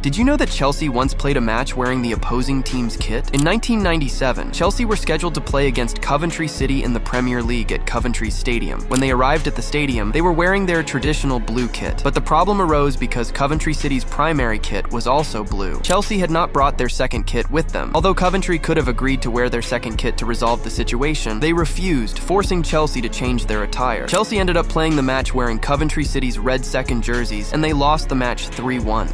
Did you know that Chelsea once played a match wearing the opposing team's kit? In 1997, Chelsea were scheduled to play against Coventry City in the Premier League at Coventry Stadium. When they arrived at the stadium, they were wearing their traditional blue kit. But the problem arose because Coventry City's primary kit was also blue. Chelsea had not brought their second kit with them. Although Coventry could have agreed to wear their second kit to resolve the situation, they refused, forcing Chelsea to change their attire. Chelsea ended up playing the match wearing Coventry City's red second jerseys, and they lost the match 3 1.